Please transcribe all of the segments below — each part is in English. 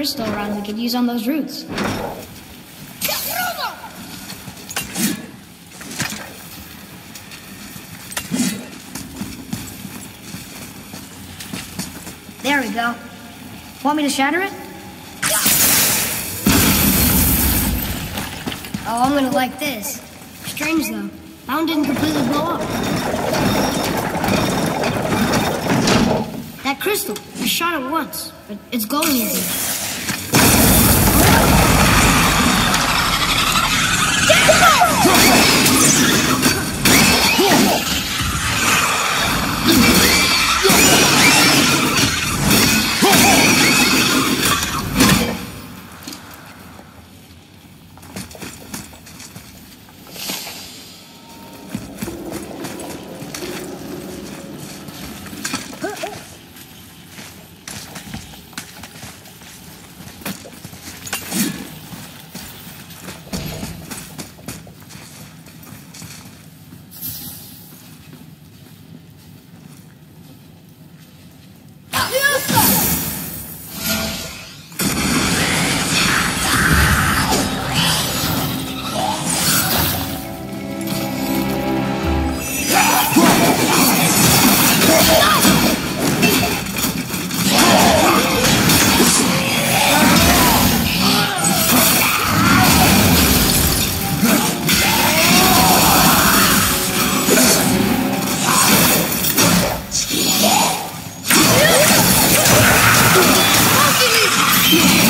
another crystal around we could use on those roots. There we go. Want me to shatter it? Oh, I'm gonna like this. Strange though. Mountain didn't completely blow up. That crystal, I shot it once, but it's glowing again. Oh! No!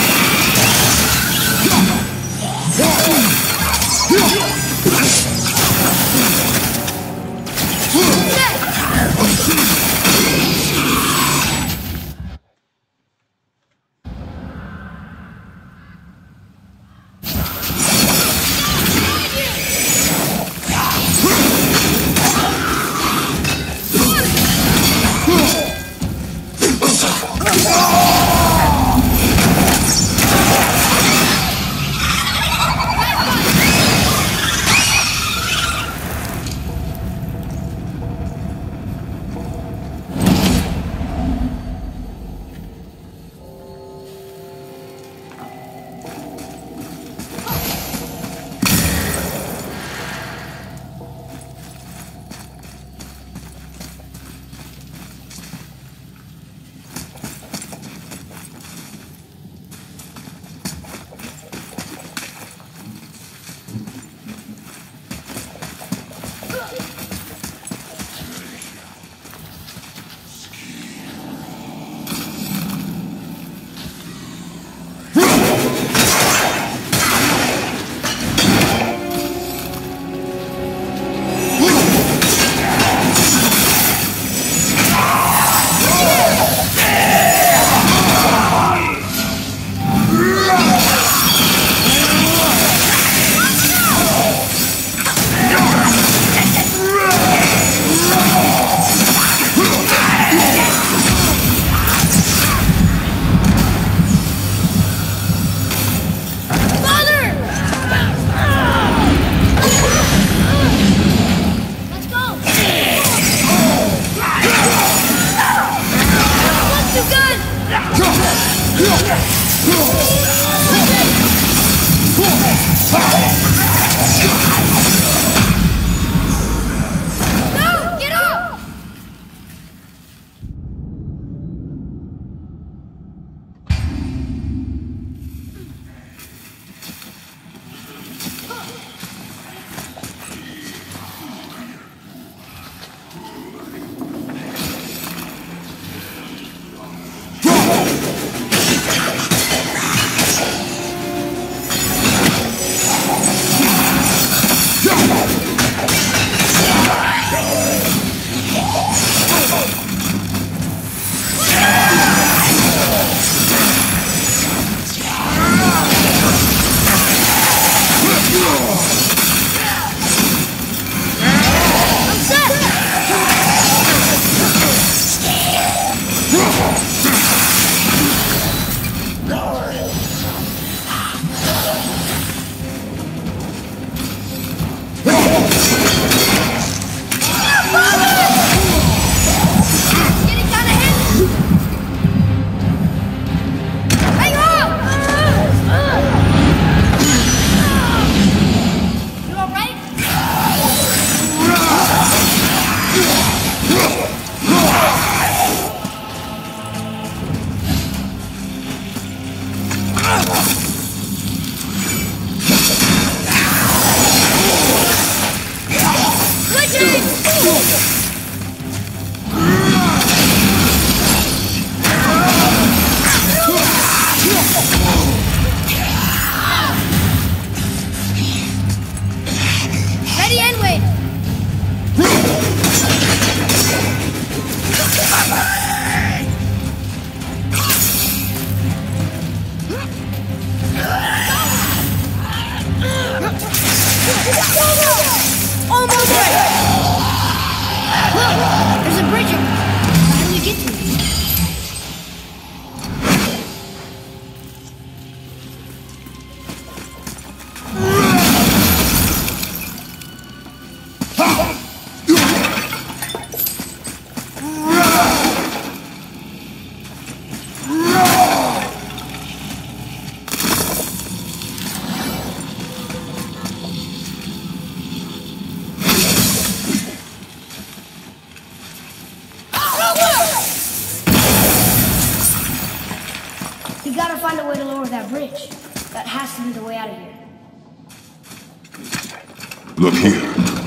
Look here.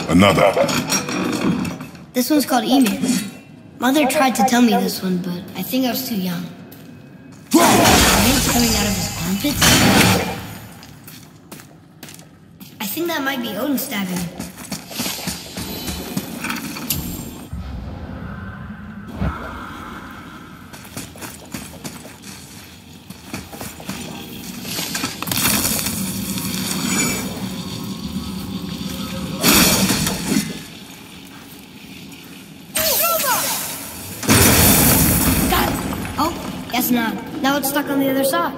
Another. This one's called Ymir. Mother tried to tell me this one, but I think I was too young. Veins coming out of his armpits? I think that might be Odin stabbing him. It's stuck on the other side.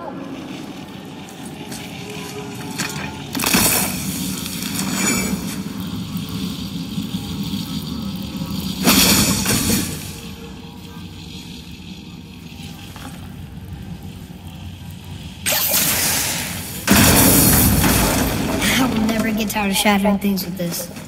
I will never get tired of shattering things with this.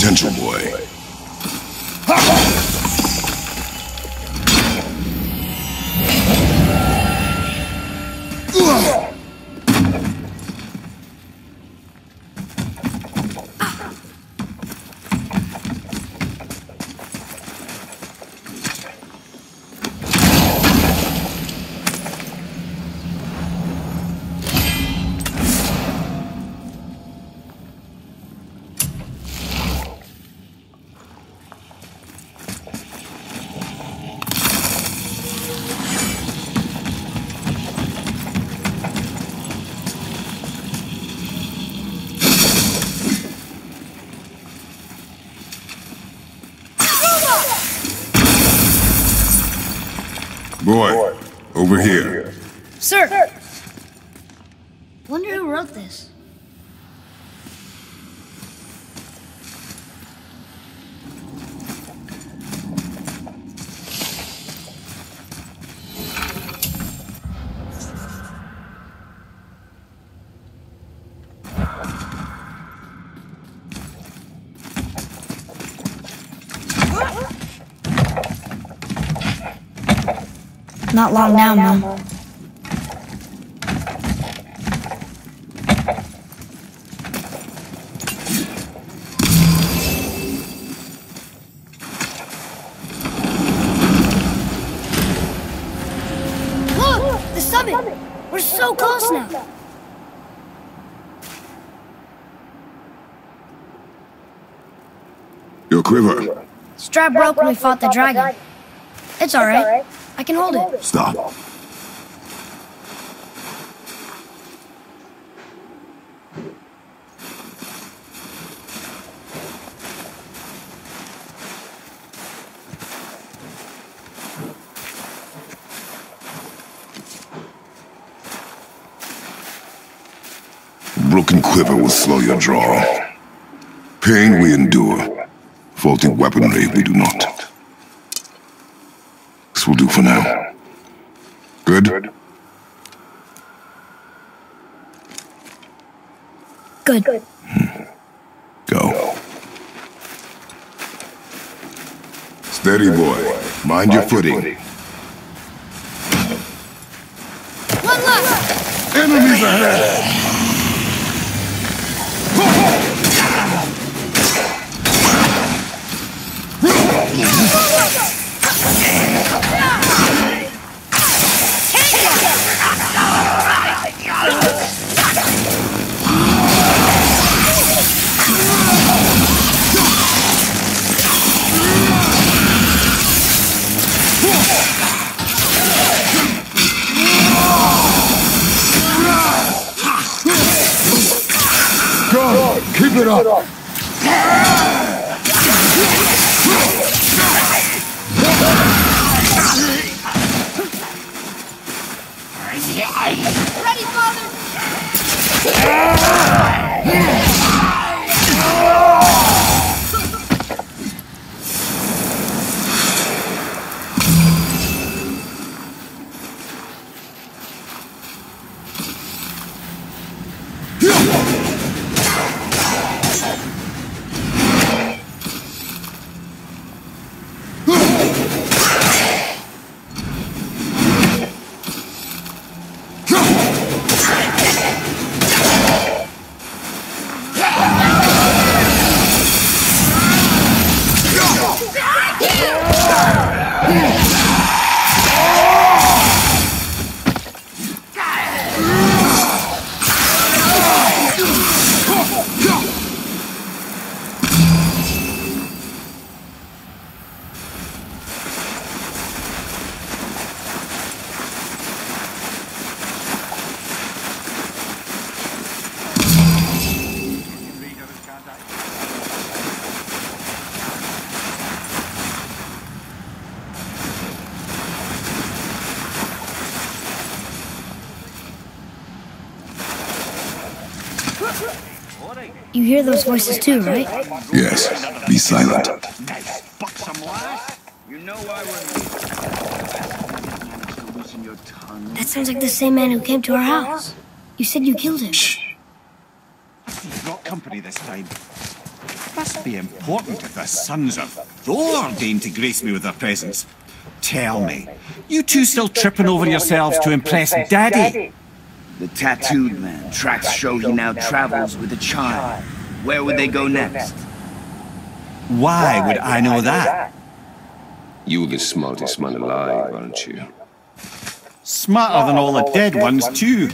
Potential, boy. Boy, Not long now, Mom. Look! The summit! We're so close now! Your quiver. Strap broke when we fought the dragon. It's alright. I can hold it. Stop. Broken quiver will slow your draw. Pain we endure. Faulty weaponry we do not. This will do for now. Good? Good. Good. Hmm. Go. Steady, boy. Mind your footing. One left! Enemies ahead! Hear those voices too, right? Yes, be silent. Buxom lass. You know I would loosen your. That sounds like the same man who came to our house. You said you killed him. You've got company this time. Must be important if the sons of Thor deign to grace me with their presence. Tell me, you two still tripping over yourselves to impress Daddy? The tattooed man. Tracks show he now travels with a child. Where would they go next? Why would I know that? You're the smartest man alive, aren't you? Smarter than all the dead ones, too.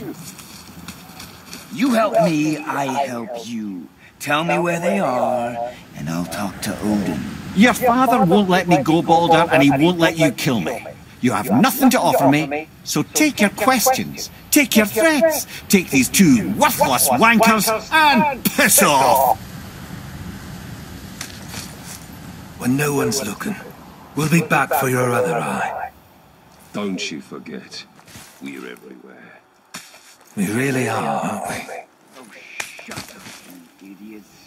You help me, I help you. Tell me where they are, and I'll talk to Odin. Your father won't let me go, Baldur, and he won't let you kill me. You have nothing to offer me, so take your questions, take your threats, take these two worthless wankers, and piss off! When no one's looking, we'll be back for your other eye. Don't you forget, we're everywhere. We really are, aren't we? Oh, shut up, you idiots.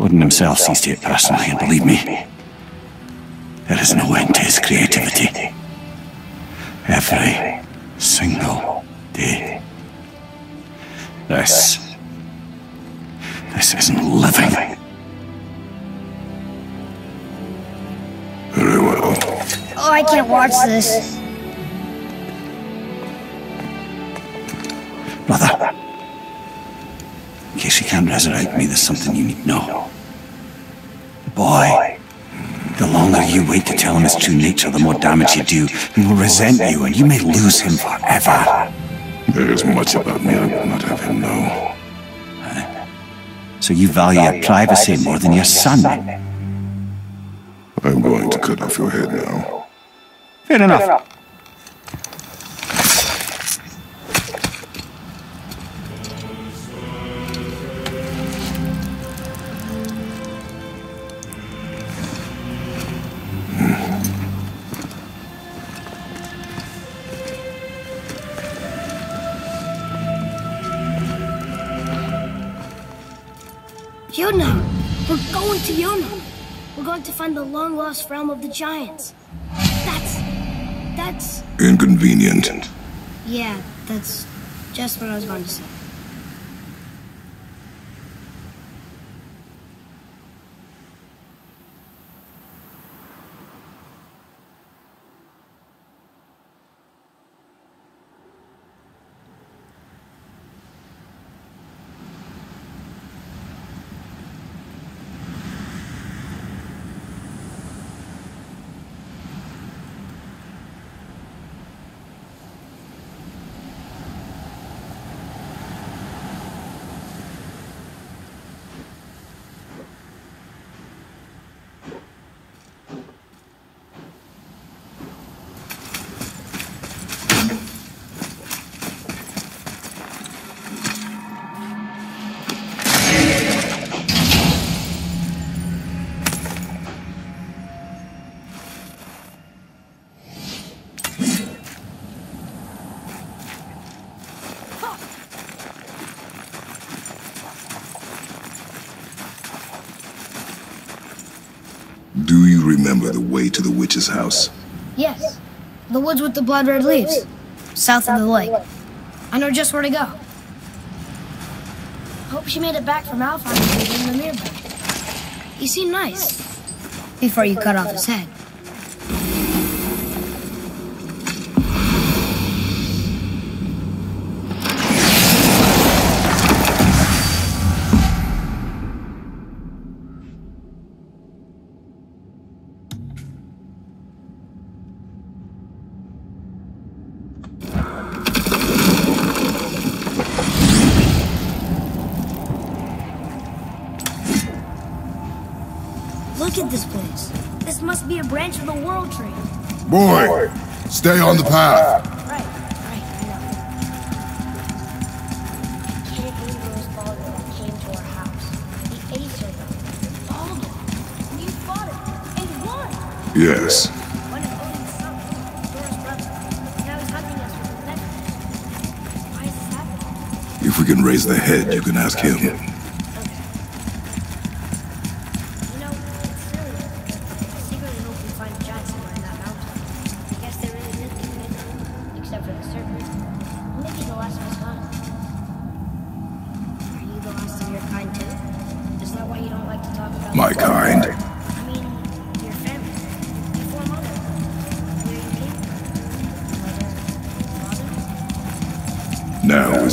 Odin himself sees to it personally, and believe me, there is no end to his creativity. Every single day. This. This isn't living. Very well. Oh, I can't watch this. Brother, in case you can't resurrect me, there's something you need to know. Boy, the longer you wait to tell him his true nature, the more damage you do. He will resent you, and you may lose him forever. There is much about me I will not have him know. So you value your privacy more than your son. I'm going to cut off your head now. Fair enough. Jotunheim. We're going to Jotunheim. We're going going to find the long-lost realm of the giants. That's... that's... Inconvenient. Yeah, that's just what I was going to say. Do you remember the way to the witch's house? Yes. The woods with the blood red leaves. South of the lake. I know just where to go. Hope she made it back from Alphonse in the mirror. He seemed nice. Before you cut off his head. The next. Why is this happening? If we can raise the head, you can ask him.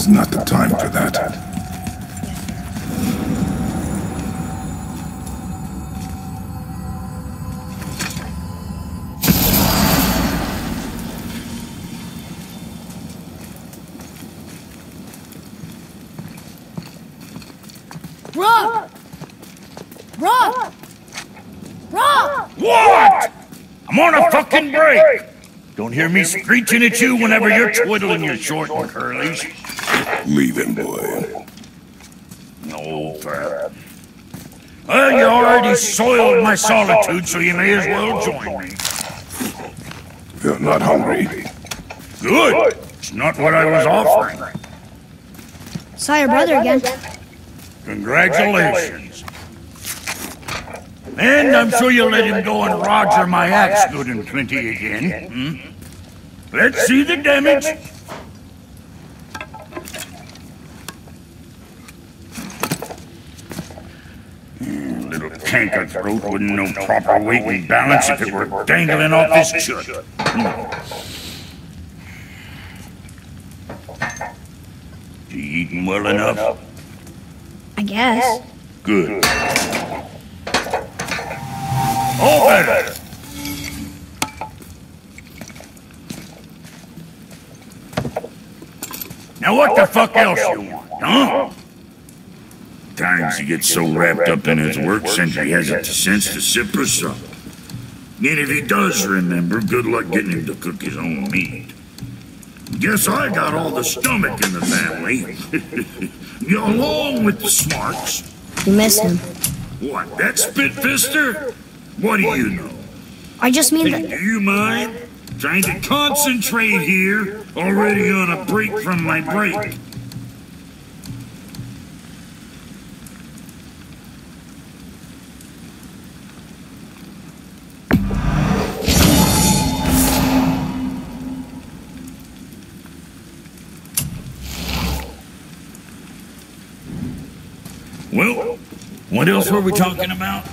Is not the time for that. Brok! Brok! Brok! What? I'm on a fucking break. Don't hear me screeching at you whenever you're twiddling your short and curlies. Leave him, boy. No, Fred. Well, you already soiled my solitude, so you may as well join me. You're not hungry. Good. It's not what I was offering. Saw your brother again. Congratulations. And I'm sure you'll let him go and Roger my axe good and plenty again. Hmm? Let's see the damage. Hmm, Little canker throat wouldn't know proper weight and balance if it were dangling off his chut. Hmm. You eating well enough? I guess. Good. All better. Now what the fuck else you want, huh? Times he gets so wrapped up in his work, Sindri hasn't the sense to sip or sup. And if he does remember, good luck getting him to cook his own meat. Guess I got all the stomach in the family. Along with the smarts. You miss him. What, that spitfister? What do you know? I just mean that. Do you mind? Trying to concentrate here, already on a break from my break. What else were we talking about?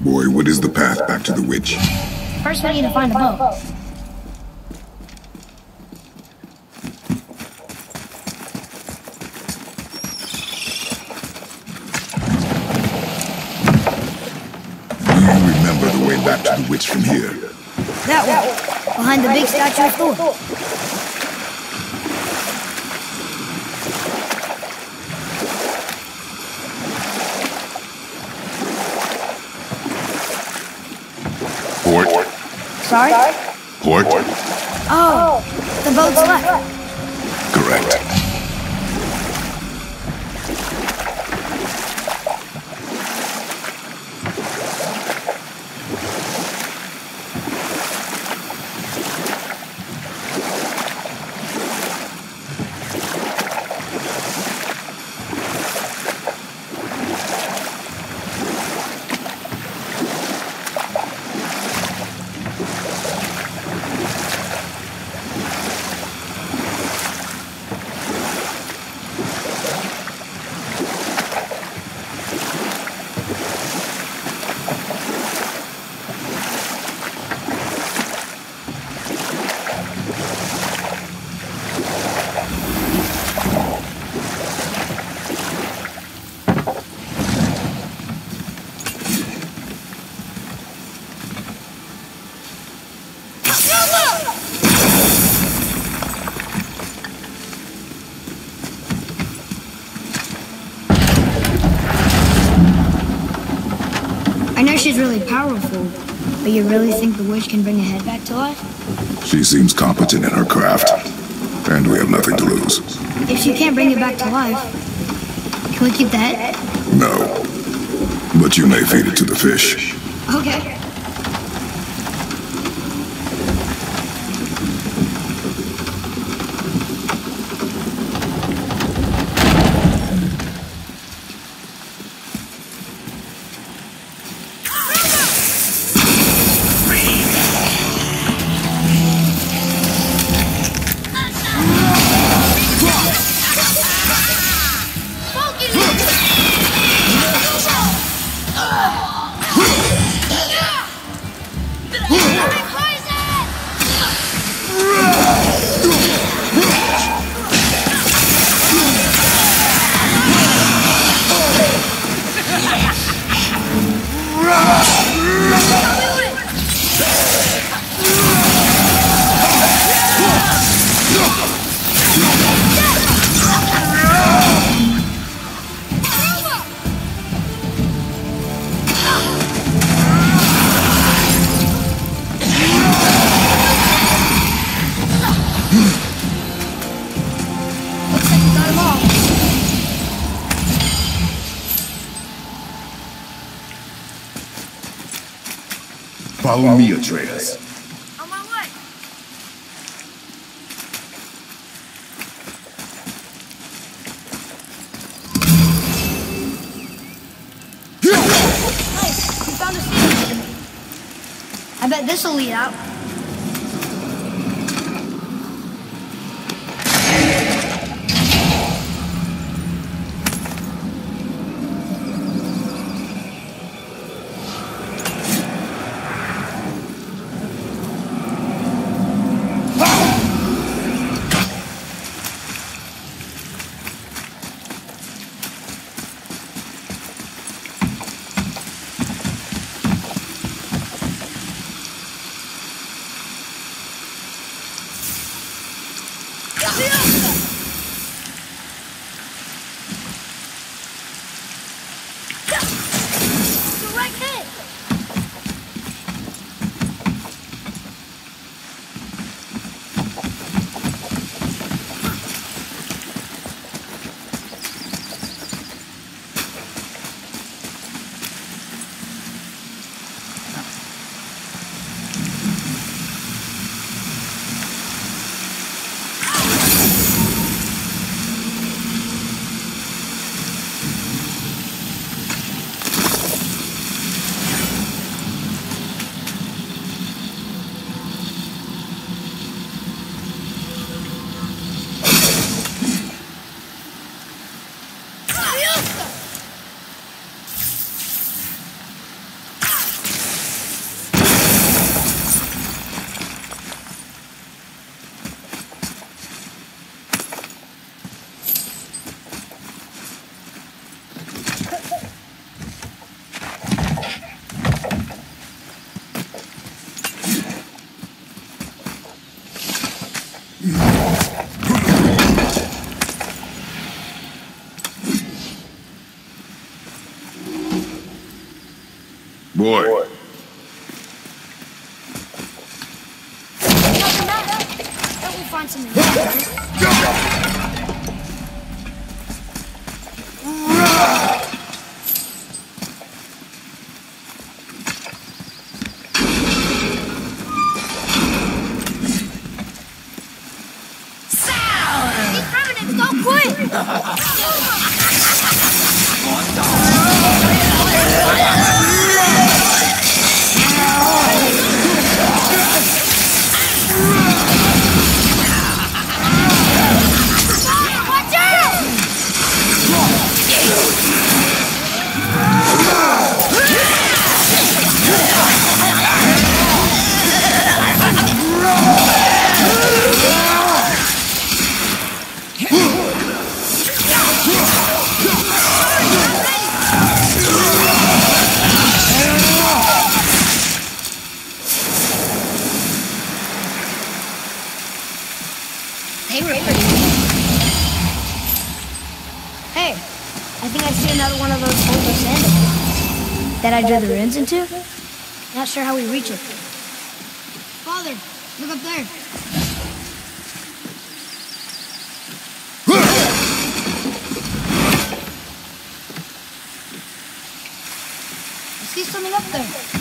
Boy, what is the path back to the witch? First, we need to find a boat. Do you remember the way back to the witch from here? That way, behind the big statue of Thor. Port? Sorry? Port? Oh, the boat's left. She's really powerful, but you really think the witch can bring a head back to life? She seems competent in her craft. And we have nothing to lose. If she can't bring it back to life, can we keep the head? No. But you may feed it to the fish. Okay. Follow me, Atreus. On my way. Nice, we found a. I bet this'll lead out. Boy. Boy. I drill the runes into? Not sure how we reach it. Father, look up there. I see something up there.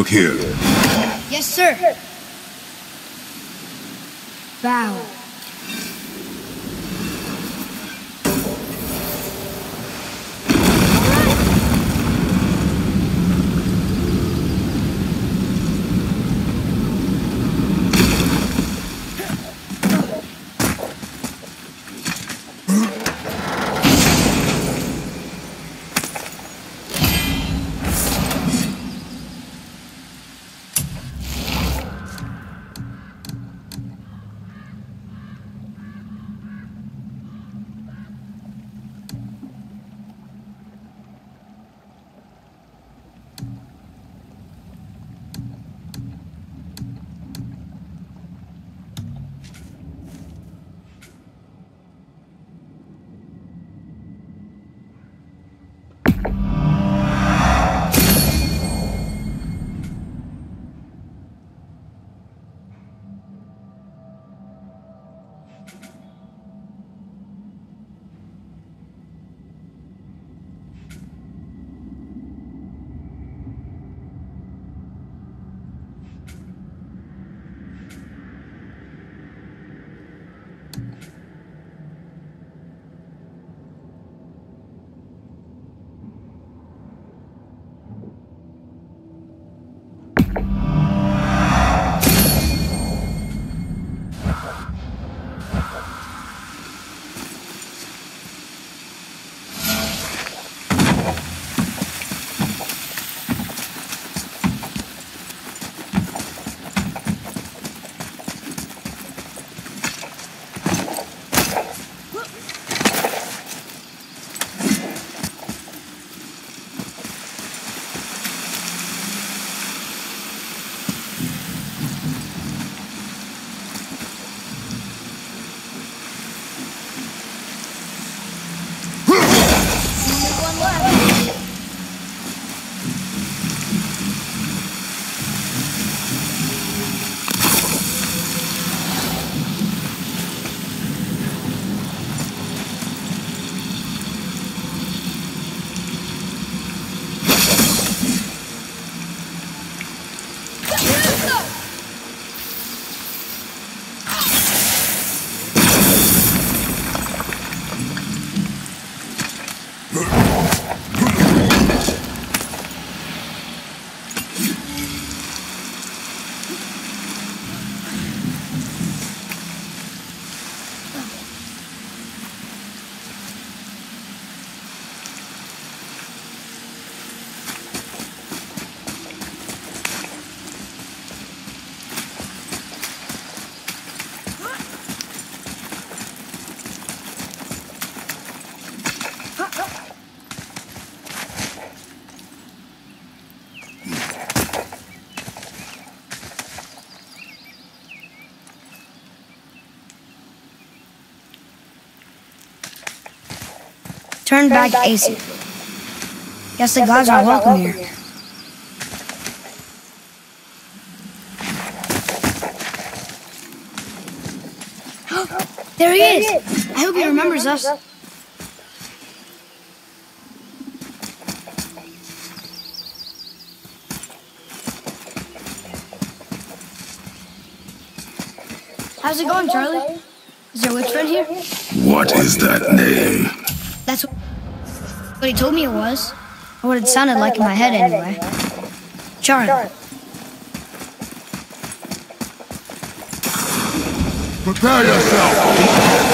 Look here. Yes, sir. Bow. Turn back ASAP. Guess the gods are welcome here. there he is! I hope he remembers us. How's it going, Charlie? Is your witch friend here? What is that name? That's what he told me it was. Or what it sounded like in my head, anyway. Charlie. Prepare yourself!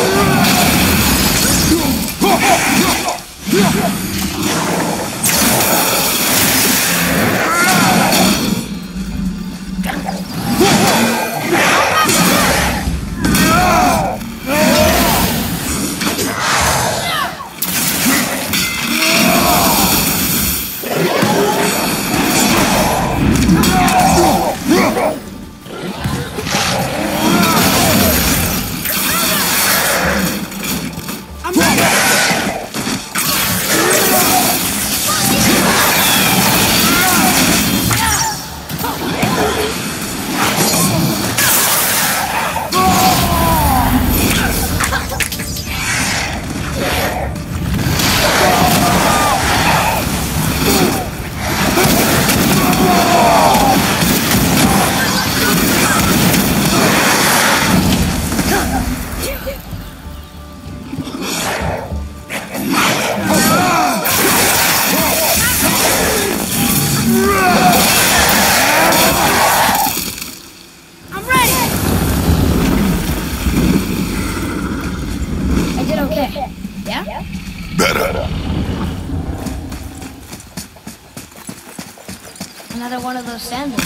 Another one of those sandals.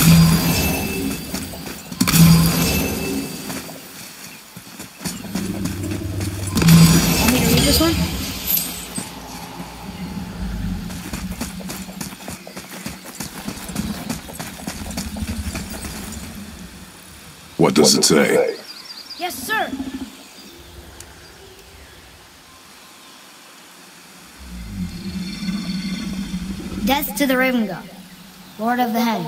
Want me to read this one? What does it say? Yes, sir. Death to the Raven God, Lord of the Hen.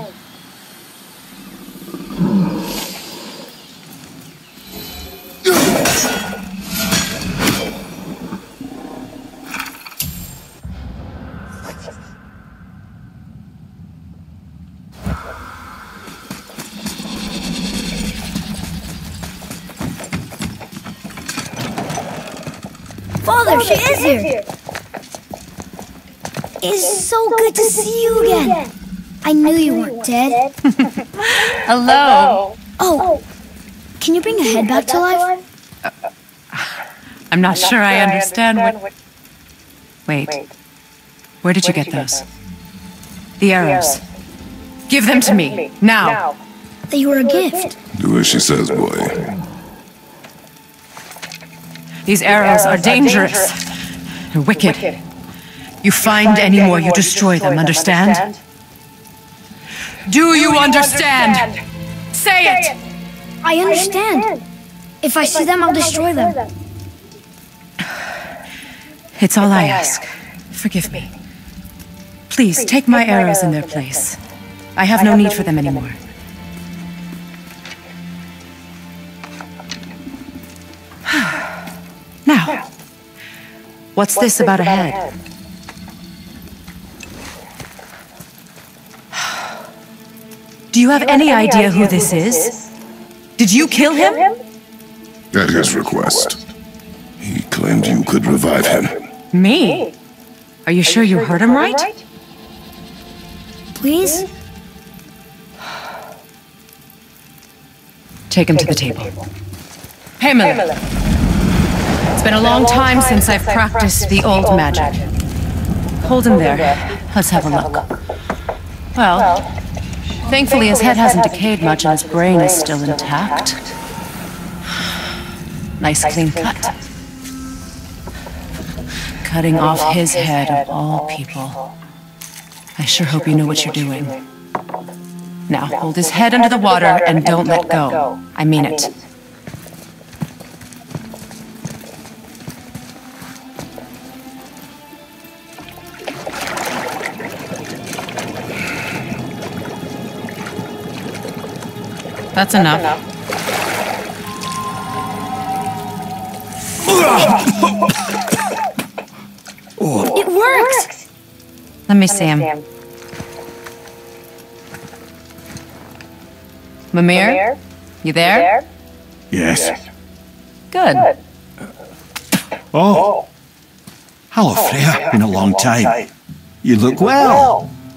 Father, she is here. It's so good to see you again. I knew you weren't dead. Hello. Oh, can you bring a head back to life? Uh, I'm not sure I understand what. Wait. Where did you get those? The arrows. Give them to me. Now. They were a gift. Do as she says, boy. These arrows are dangerous. They're wicked. You find any more, you destroy them, understand? Do you understand? Say it! I understand. If I see them, I'll destroy them. It's all I ask. Forgive me. Please, take my arrows in their place. I have no need for them anymore. Now, what's this about a head? Do you have any idea who this is? Did you kill him? At his request. He claimed you could revive him. Me? Are you sure you heard him right? Please? Take him to the table. Pamela. It's been a long time since I've practiced the old magic. Hold him there. Let's have a look. Well, thankfully his head hasn't decayed much and his brain is still intact. Nice clean cut. Cutting off his head of all people. I sure hope you know what you're doing. Now, hold his head under the water and don't let go. I mean it. That's enough. It works. Let me see him. Mimir? You there? Yes. Good. Oh. oh. Hello, oh, Freya. Been a long time. You look well.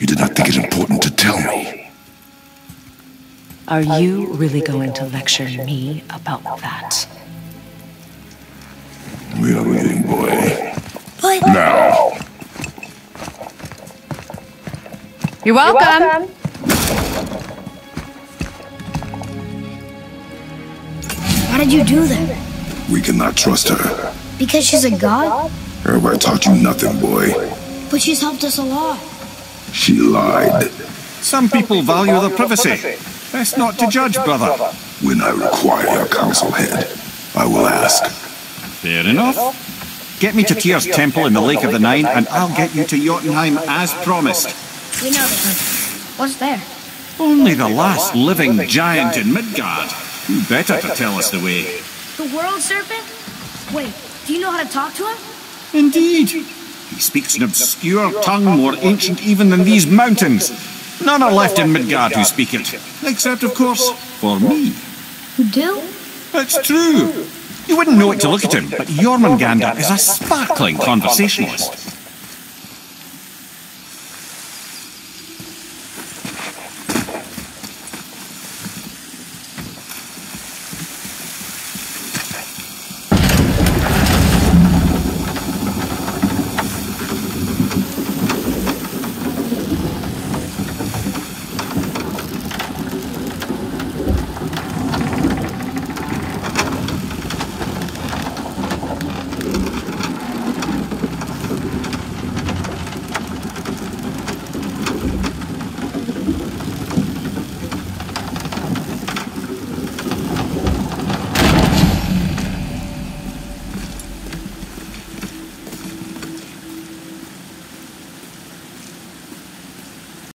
You did not think it important to tell me. Are you really going to lecture me about that? We are waiting, boy. But Now. You're welcome. why did you do that? We cannot trust her. Because she's a god? Everybody taught you nothing, boy. But she's helped us a lot. She lied. Some people value their privacy. Best not to judge, brother. When I require your counsel head, I will ask. Fair enough. Get me to Tyr's temple in the Lake of the Nine, and I'll get you to Jotunheim as promised. We know the country. What's there? Only the last living giant in Midgard. Who better to tell us the way? The world serpent? Wait, do you know how to talk to him? Indeed. He speaks an obscure tongue more ancient even than these mountains. None are left in Midgard who speak it. Except, of course, for me. You do? It's true. You wouldn't know it to look at him, but Jormungandr is a sparkling conversationalist.